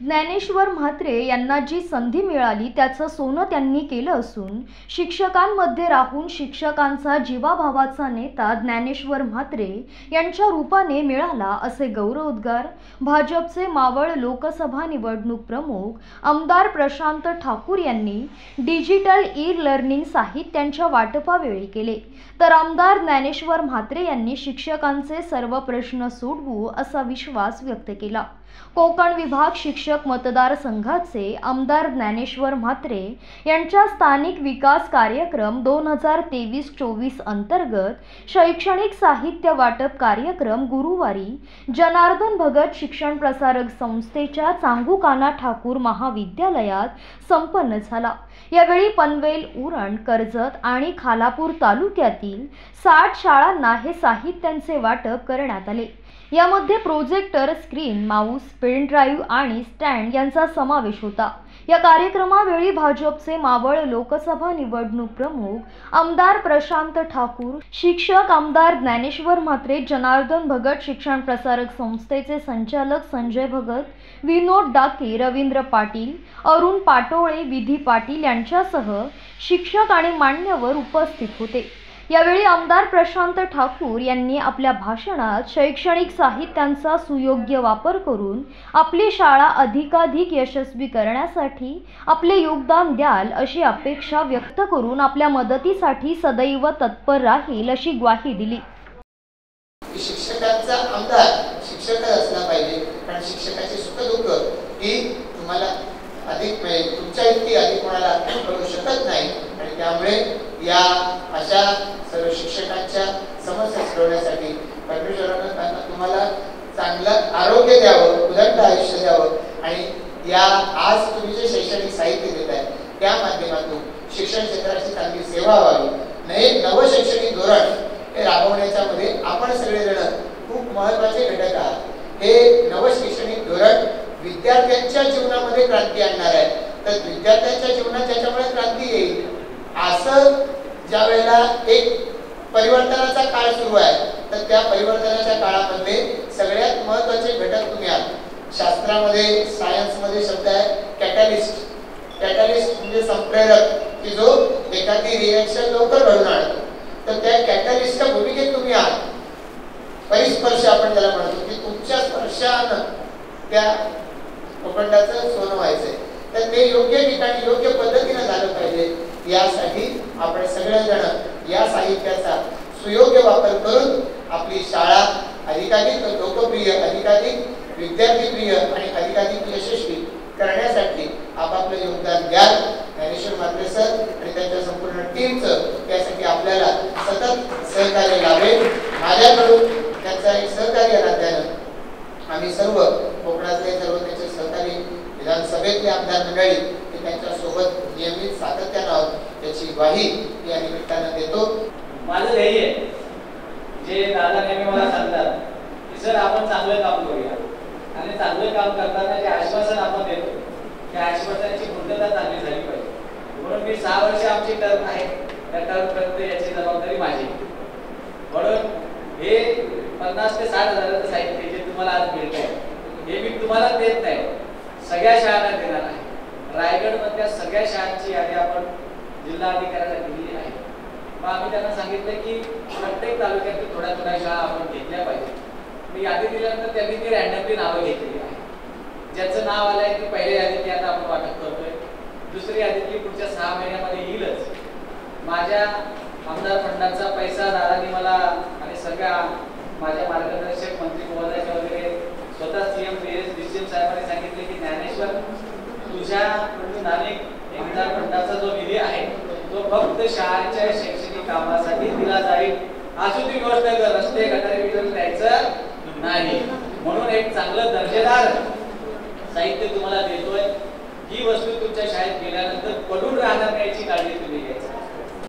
ज्ञानेश्वर म्हात्रे यांना जी संधी मिळाली त्याचं सोनं त्यांनी केलं असून शिक्षकांमध्ये राहून शिक्षकांचा जीवाभावाचा नेता ज्ञानेश्वर म्हात्रे यांच्या रूपाने मिळाला असे गौरवोद्गार. भाजपचे मावळ लोकसभा निवडणूक प्रमुख आमदार प्रशांत ठाकूर यांनी डिजिटल ई लर्निंग साहित्यांच्या वाटपावेळी केले. तर आमदार ज्ञानेश्वर म्हात्रे यांनी शिक्षकांचे सर्व प्रश्न सोडवू असा विश्वास व्यक्त केला. कोकण विभाग शिक्षक शिक्षक मतदारसंघाचे आमदार ज्ञानेश्वर म्हात्रे यांच्या स्थानिक विकास कार्यक्रम दोन हजार तेवीस चोवीस अंतर्गत शैक्षणिक साहित्य वाटप कार्यक्रम गुरुवारी जनार्दन भगत शिक्षण प्रसारक संस्थेच्या चांगुकाना ठाकूर महाविद्यालयात संपन्न झाला. यावेळी पनवेल उरण कर्जत आणि खालापूर तालुक्यातील साठ शाळांना हे साहित्यांचे वाटप करण्यात आले. यामध्ये projector screen mouse pen drive आणि स्टँड यांचा समावेश होता. या कार्यक्रमावेळी भाजपचे मावळ लोकसभा निवडणूक प्रमुख आमदार प्रशांत ठाकूर शिक्षक आमदार ज्ञानेश्वर म्हात्रे जनार्दन भगत शिक्षण प्रसारक संस्थेचे संचालक संजय भगत विनोद डाके रवींद्र पाटील अरुण पाटोळे विधी पाटील यांच्यासह शिक्षक आणि मान्यवर उपस्थित होते. यावेळी आमदार प्रशांत ठाकूर यांनी आपल्या भाषणात शैक्षणिक साहित्यांचा सुयोग्य वापर करून आपली शाळा अधिकाधिक यशस्वी करण्यासाठी आपले योगदान द्याल अशी अपेक्षा व्यक्त करून आपल्या मदतीसाठी सदैव तत्पर राहील अशी ग्वाही दिली. शिक्षकांचा आमदार शिक्षकच असला पाहिजे. कारण शिक्षकाचे सुख दुःख की तुम्हाला अधिक तुमच्या इतकी अधिक कोणाला कळू शकत नाही आणि त्यामुळे या अशा सर्व शिक्षकांच्या समस्या सोडवण्यासाठी परमेश्वरानं त्यांना तुम्हाला चांगलं आरोग्य द्यावं उदंड आयुष्य द्यावं. आणि या आज तुम्ही जे शैक्षणिक साहित्य देत आहे त्या माध्यमातून शिक्षण क्षेत्राची चांगली सेवा व्हावी. नये नवं शैक्षणिक धोरण हे राबवण्याच्या मध्ये आपण सगळेजण खूप महत्त्वाचे घटक आहात. हे नवं शैक्षणिक धोरण विद्यार्थ्यांच्या जीवनामध्ये क्रांती आणणार आहे. तर विद्यार्थ्यांच्या जीवनात त्याच्यामुळे क्रांती येईल असं ज्या वेळेला एक परिवर्तनाचा काळ सुरू आहे तर त्या परिवर्तनाच्या काळामध्ये सगळ्यात महत्त्वाचे घटक तुम्ही आहात. शास्त्रामध्ये सायन्समध्ये शब्द आहे कॅटॅलिस्ट कॅटॅलिस्ट म्हणजे संप्रेरक की जो एखादी रिएक्शन लवकर घडून आणतो. तर त्या कॅटॅलिस्टच्या भूमिकेत तुम्ही आहात. परिस्पर्श आपण त्याला म्हणतो की तुमच्या स्पर्शानं त्या भूखंडाचं सोनं व्हायचंय. तर ते योग्य ठिकाणी योग्य पद्धतीनं झालं पाहिजे यासाठी आपण सगळेजण या साहित्याचा सुयोग्य वापर करून आपली शाळा अधिकाधिक लोकप्रिय अधिकाधिक विद्यार्थीप्रिय आणि अधिकाधिक यशस्वी करण्यासाठी आपापलं योगदान द्याल. ज्ञानेश्वर मात्रे सर आणि त्यांच्या संपूर्ण टीमचं त्यासाठी आपल्याला सतत सहकार्य लाभेल. माझ्याकडून त्यांचा एक सहकार्य नात्यानं आम्ही सर्व कोकणातले सर्व त्यांचे सहकारी विधानसभेतले आमदार मंडळी हे त्यांच्यासोबत नियमित सातत्य त्याची ग्वाही या निमित्तानं देतो. माझं ध्येय आहे. जे दादा नेहमी मला सांगतात की सर आपण चांगलं काम करूया. आणि चांगलं काम करताना जे आश्वासन आपण देतो त्या आश्वासनाची पूर्तता चांगली झाली पाहिजे. म्हणून मी सहा वर्ष आमची टर्म आहे. त्या टर्म पर्यंत याची जबाबदारी माझी म्हणून हे पन्नास ते साठ हजाराचं साहित्य जे तुम्हाला आज मिळत आहे हे मी तुम्हाला देत नाही. सगळ्या शाळांना देणार आहे. रायगड मधल्या सगळ्या शाळांची यादी आपण जिल्हा अधिकाऱ्याला दिली आहे. मग आम्ही त्यांना सांगितलं की प्रत्येक तालुक्यातील थोड्या थोड्या शाळा आपण घेतल्या पाहिजे. मी यादी दिल्यानंतर त्यांनी ती रॅन्डमली नावं घेतलेली आहे ज्याचं नाव आलंय ती पहिल्या यादीतली आता आपण वाटप करतोय. दुसरी यादीतली पुढच्या सहा महिन्यामध्ये येईलच. माझ्या आमदार फंडाचा पैसा दादानी मला आणि सगळ्या माझ्या मार्गदर्शक मंत्री महोदयाच्या वगैरे स्वतः सीएम डीसीएम साहेबांनी सांगितले की ज्ञानेश्वर तुझ्या म्हणजे आमदार फंडाचा जो निधी आहे तो फक्त शाळेच्या शैक्षणिक कामासाठी दिला जाईल. अजून ती गोष्ट रस्ते गटारी बिटारी द्यायचं नाही. म्हणून एक चांगलं दर्जेदार साहित्य तुम्हाला देतोय. ही वस्तू तुमच्या शाळेत गेल्यानंतर पडून राहणार नाही याची काळजी तुम्ही घ्यायची.